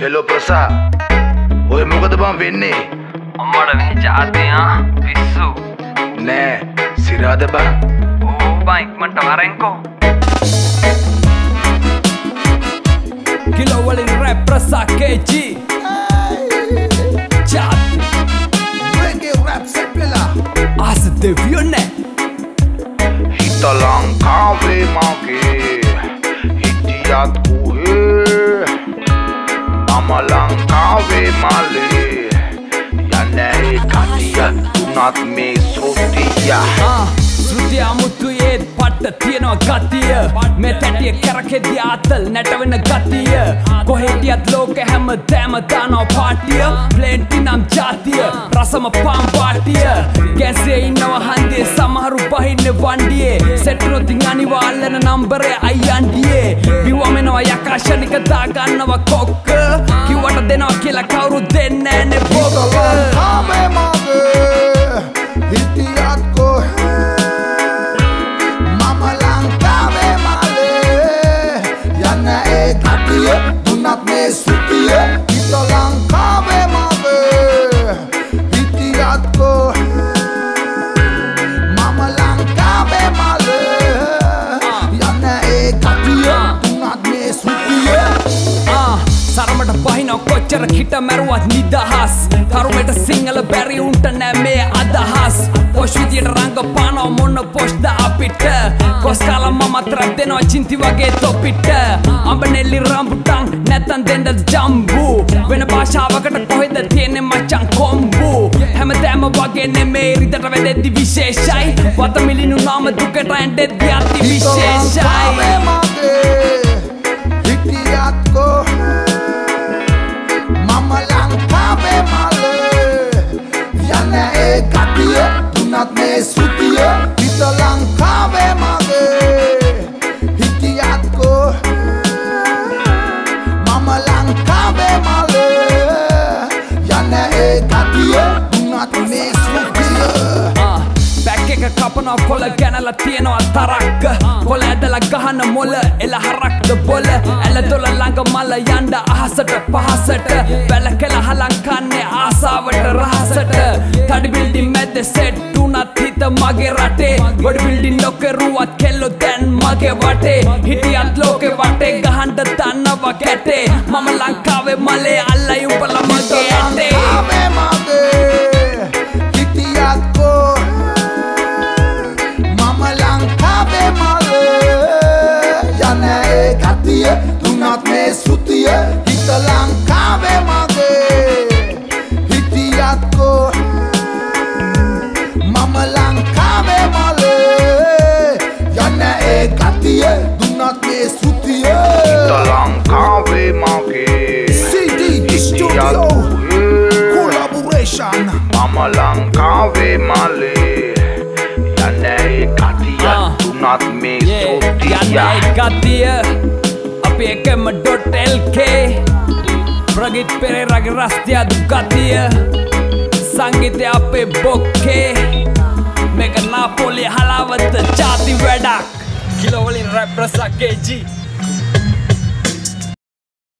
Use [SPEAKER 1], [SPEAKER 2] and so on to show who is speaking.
[SPEAKER 1] Hello ප්‍රසා ඔය මොකද බං වෙන්නේ
[SPEAKER 2] අම්මට මේ ජාතියා පිස්සු
[SPEAKER 1] නෑ සිරාද බං
[SPEAKER 2] ඕ බං ඉක්මට වරෙන්කෝ
[SPEAKER 3] කිලොවලින් රැප් ප්‍රසා KG ජාති
[SPEAKER 4] Reggae rap set වෙලා
[SPEAKER 3] ආස දෙවියෝ නෑ
[SPEAKER 1] හිත ලංකාවේ මගේ හිටියත් කුහේ මම ලංකාවේ මලේ යනෑ කටිය තුනත් මේ සෘතිය
[SPEAKER 3] ශෘතිය අමුතු ඒත් පට්ට තියෙනවා ගතිය මේ තැටිය කැරකෙදි ආතල් නැටවෙන ගතිය කොහෙටියත් ලෝක හැම තෑම දානෝ පාටිය ප්ලේන්ටි නම් ජාතිය රසම පාම් පාටිය ගැසේ ඉන්නව හන්දිය සමහරු බහින්න වන්ඩියේ සෙට්නොතින් අනිවාල්ලන නම්බරය අයියන්ඩියේ බිවමෙනවා යකාශනික දාගන්නව කොක්ක කිවට දෙනවා කියලා කවුරු දෙන්නෑනෙ බොක
[SPEAKER 4] ලංකාවේ මගේ හිටියත් කොහේ මම ලංකාවේ මලේ යන්න ඒ කටිය දුන්නත් මේ සුතිය හිත ලංකාවේ මගේ හිටියත් කොහේ
[SPEAKER 3] සරමට බහින කොච්චර කිට මැරුවත් නිදහස්. කරුමට සිංහල බැරි උන්ට නෑ මේ අදහස්. පොෂ් විදියට රංග පානෝ මොන්න පොෂ්ද අපිට? කොස්කාල මමත් රැප් දෙනවා චින්ති වගේ තොපිට. අඹ නෙල්ලි රම්පුටන් නැත්තන් දෙන්නද ජම්බු. වෙන භාෂාවකට කොහෙද තියෙන්නේ මචං කොම්බු? හැමතෑම වගේ නෙමේ රිදට වැදෙද්දි විශේෂයි. වත මිලිනු නාම දුකට ඇන්ඩෙද්දි අති විශේෂයි
[SPEAKER 4] මේ සුතිය හිත ලංකාවේ මගේ හිටියත් කොහේ මම ලංකාවේ මලේ යන්න ඒ කටිය දුන්නත් මේ සුතිය
[SPEAKER 3] බැක් එක කපනවා කොල ගැනල තියෙනවා තරක්ක කොල ඇදල ගහන මොල එල හරක්ද බොල ඇල දොල ළඟ මල යන්ඩ අහසට පහසට බැල කෙල හලංකන්නේ ආසාවට රහසට තඩි මගේ රටේ. ගොඩ බිල්ඩි නොකරුවත් කෙල්ලො දැන් මගේ වටේ. හිටියත් ලෝකෙ වටේ ගහන්ඩ දන්නවා කැටේ. මම ලංකාවේ මලේ අල්ලයි උඹල මගේ ඇටේ.
[SPEAKER 4] ලංකාවේ මගේ හිටියත් කොහේ? මම ලංකාවේ මලේ Studio Collaboration
[SPEAKER 1] මම ලංකාවේ මලේ යනෑ කටිය
[SPEAKER 3] ආ.
[SPEAKER 1] තුනත් මේ
[SPEAKER 3] යන්නයි
[SPEAKER 1] සෘතිය
[SPEAKER 3] ගතිය අපි එකම ඩොට්ල්ක ප්‍රගිත් පෙරේරගේ රස්තියදු ගතිය සංගීතය අපේ බොක්කේ. මේක නාපොලි හලාවත ජාති වැඩක්. කිලොවලින් රැප්‍රසක්කේජී